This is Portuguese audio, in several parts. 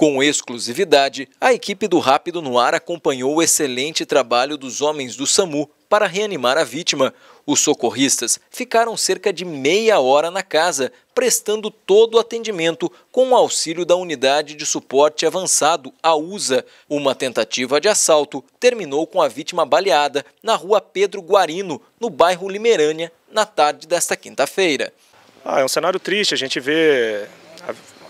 Com exclusividade, a equipe do Rápido no Ar acompanhou o excelente trabalho dos homens do SAMU para reanimar a vítima. Os socorristas ficaram cerca de meia hora na casa, prestando todo o atendimento com o auxílio da Unidade de Suporte Avançado, a USA. Uma tentativa de assalto terminou com a vítima baleada na rua Pedro Guarino, no bairro Limerânia, na tarde desta quinta-feira. Ah, é um cenário triste, a gente vê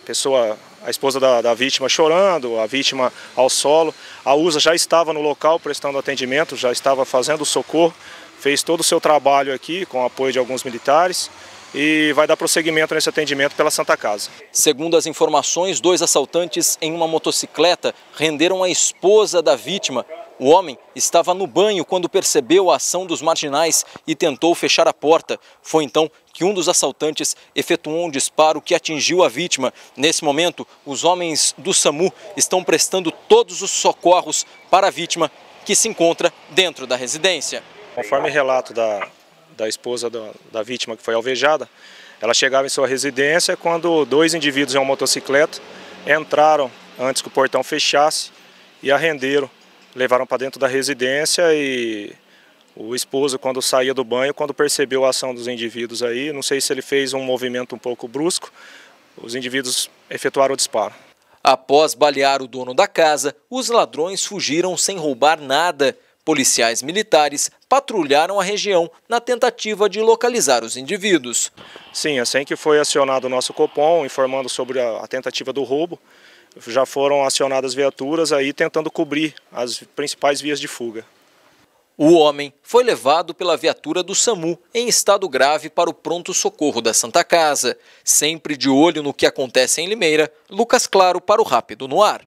a pessoa a esposa da, da, vítima chorando, a vítima ao solo. A USA já estava no local prestando atendimento, já estava fazendo o socorro, fez todo o seu trabalho aqui com o apoio de alguns militares e vai dar prosseguimento nesse atendimento pela Santa Casa. Segundo as informações, dois assaltantes em uma motocicleta renderam a esposa da vítima. O homem estava no banho quando percebeu a ação dos marginais e tentou fechar a porta. Foi então que um dos assaltantes efetuou um disparo que atingiu a vítima. Nesse momento, os homens do SAMU estão prestando todos os socorros para a vítima que se encontra dentro da residência. Conforme relato da, da esposa da, da vítima que foi alvejada, ela chegava em sua residência quando dois indivíduos em uma motocicleta entraram antes que o portão fechasse e a renderam. Levaram para dentro da residência e o esposo, quando saía do banho, quando percebeu a ação dos indivíduos aí, não sei se ele fez um movimento um pouco brusco, os indivíduos efetuaram o disparo. Após balear o dono da casa, os ladrões fugiram sem roubar nada. Policiais militares patrulharam a região na tentativa de localizar os indivíduos. Sim, assim que foi acionado o nosso Copom, informando sobre a, tentativa do roubo, já foram acionadas viaturas aí tentando cobrir as principais vias de fuga. O homem foi levado pela viatura do SAMU em estado grave para o pronto-socorro da Santa Casa. Sempre de olho no que acontece em Limeira, Lucas Claro para o Rápido no Ar.